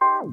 Oh.